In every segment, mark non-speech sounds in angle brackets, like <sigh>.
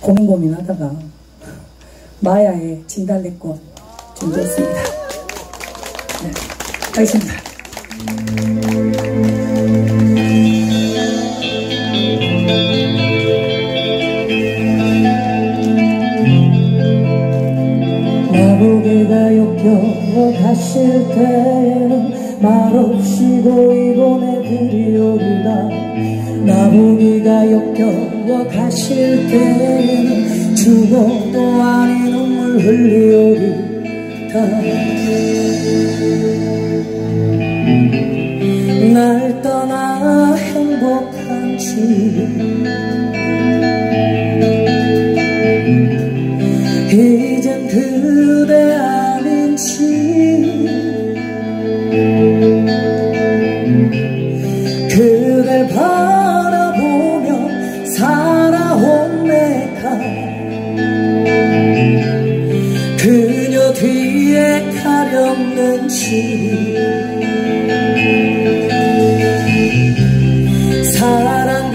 고민 고민하다가 마야의 진달래꽃 준비했습니다. 네, 가겠습니다. 나보게가 역겨워 가실 때에는 말없이 고이 보내드리오리다 나보기가 역겨워 가실 때에는 죽어도 아닌 눈물 흘리오리다. 날 떠나 행복한지 가렸는지 사랑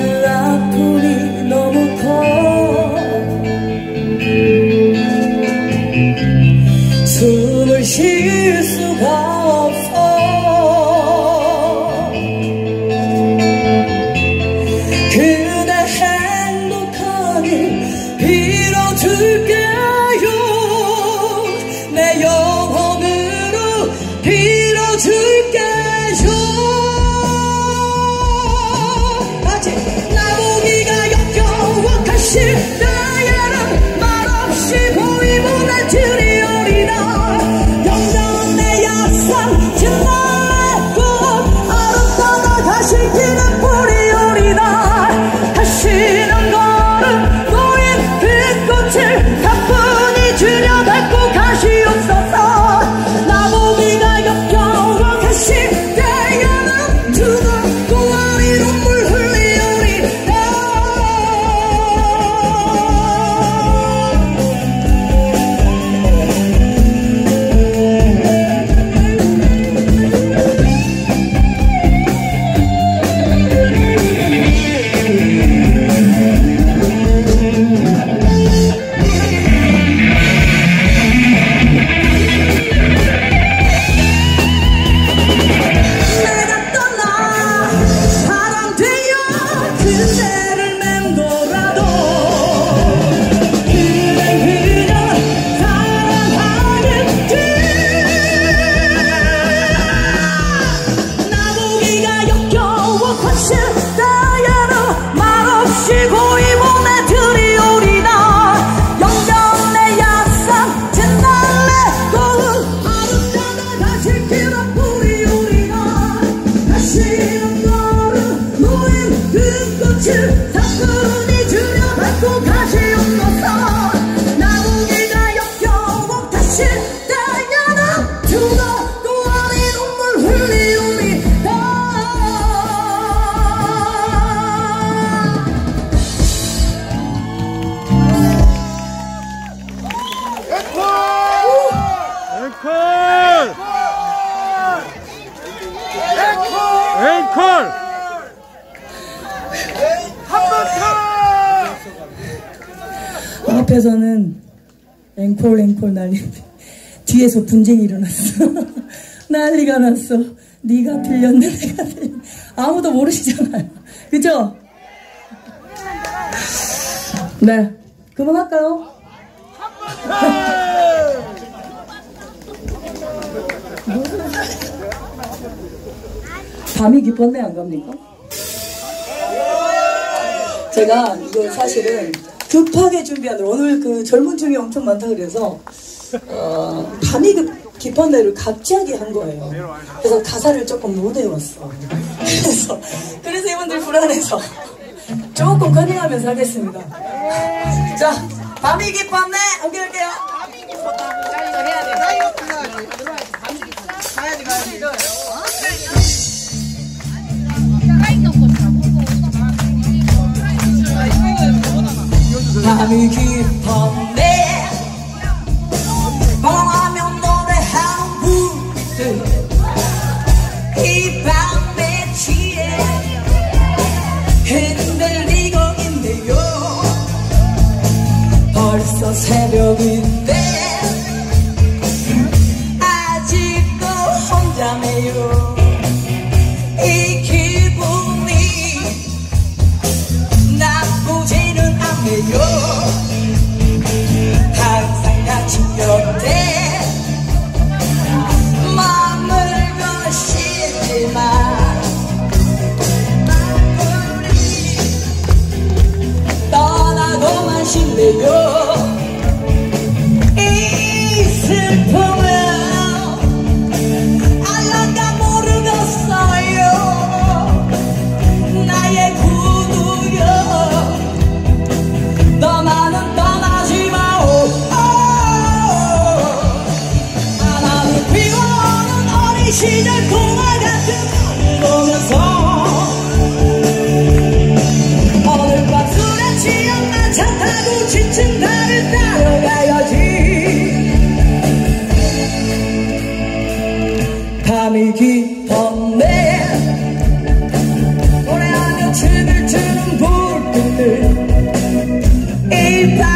등꽃을 사 앞에서는 앵콜 앵콜 난리인데 <laughs> 뒤에서 분쟁이 일어났어 <laughs> 난리가 났어 네가 틀렸네 내가 틀렸네 아무도 모르시잖아요 그죠? <laughs> 네 그만할까요? 밤이 깊었네 안 갑니까? 제가 이거 사실은 급하게 준비한 오늘 그 젊은 층이 엄청 많다 그래서 어, 밤이 급- 깊은 데를 갑자기 한 거예요. 그래서 가사를 조금 못 외웠어. 그래서 그래서 이분들 불안해서 조금 컨닝하면서 하겠습니다. 자, 밤이 깊었네 함께 할게요. 밤이 깊었네. 바라면 노래하는 불빛들 이 밤에 취해. 흔들리고 있네요. 늦은 새벽인 이